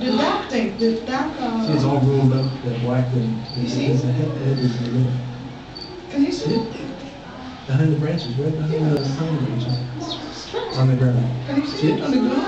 did that thing, did that... Uh, See, it's all rolled up, that black thing. You see? It's a head, head is the middle. can you see? It? Behind the branches, right behind yeah. the pine branches. On the ground. Can you see it on the ground?